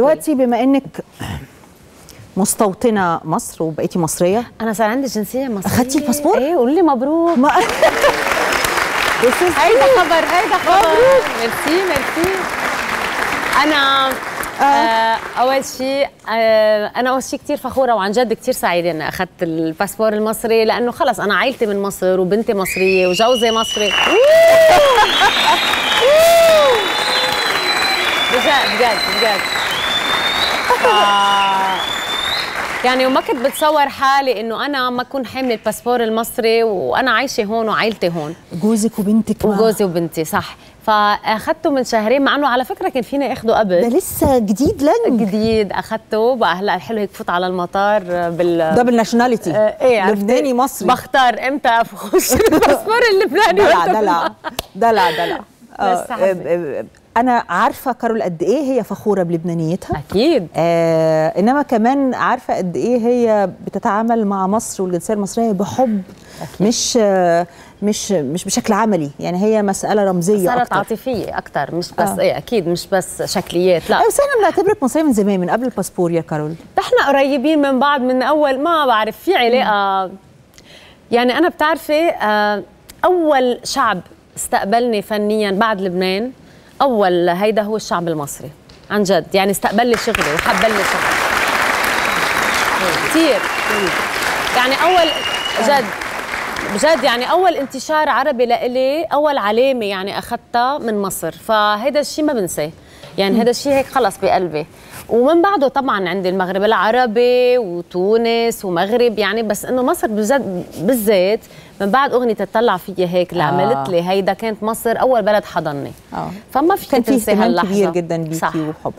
دلوقتي بما إنك مستوطنة مصر وبقيتي مصرية أنا صار عندي جنسية مصرية. أخدتي الباسبور؟ إيه قولي لي مبروك. ما هيدا خبر هيدا خبر. merci merci. أنا آه. أول شيء آه أنا أول شيء كثير فخورة وعن جد كثير سعيدة إني أخذت الباسبور المصري لأنه خلص أنا عائلتي من مصر وبنتي مصرية وجوزي مصري. بجد بجد بجد. يعني وما كنت بتصور حالي إنه أنا ما أكون حاملة الباسبور المصري وأنا عايشة هون وعائلتي هون. جوزك وبنتك. وجوزي وبنتي صح. فأخذته من شهرين مع إنه على فكرة كان فيني اخده ده قبل لسه جديد لن جديد أخذته. بقى هلا الحلو هيك فوت على المطار بال double nationality آه، إيه عرفتي؟ لبناني مصري. بختار إمتى أخش الباسبور اللبناني؟ دلع دلع. دلع دلع. آه،. آه، آه، أنا عارفة كارول قد إيه هي فخورة بلبنانيتها. أكيد. آه إنما كمان عارفة قد إيه هي بتتعامل مع مصر والجنسية المصرية بحب مش آه مش مش بشكل عملي. يعني هي مسألة رمزية صارت أكتر. عاطفية أكثر مش بس آه. إيه أكيد مش بس شكليات لا. بس إحنا بنعتبرك مصرية من زمان من قبل الباسبور يا كارول. إحنا قريبين من بعض من أول ما بعرف في علاقة. يعني أنا بتعرفي آه، أول شعب استقبلني فنيا بعد لبنان أول هيدا هو الشعب المصري عن جد. يعني استقبل لي شغلي وحب لي شغلي. كثير. يعني أول جد بجد يعني أول انتشار عربي لإلي أول علامة يعني أخذتها من مصر. فهيدا الشيء ما بنساه. يعني هذا الشيء هيك خلص بقلبي ومن بعده طبعا عندي المغرب العربي وتونس ومغرب يعني بس إنه مصر بالذات من بعد أغنية تطلع فيا هيك اللي آه. عملت لي هيدا كانت مصر أول بلد حضني آه فما في كان في تنسى اهتمام هاللحظة. كبير جدا صح. بيكي وحب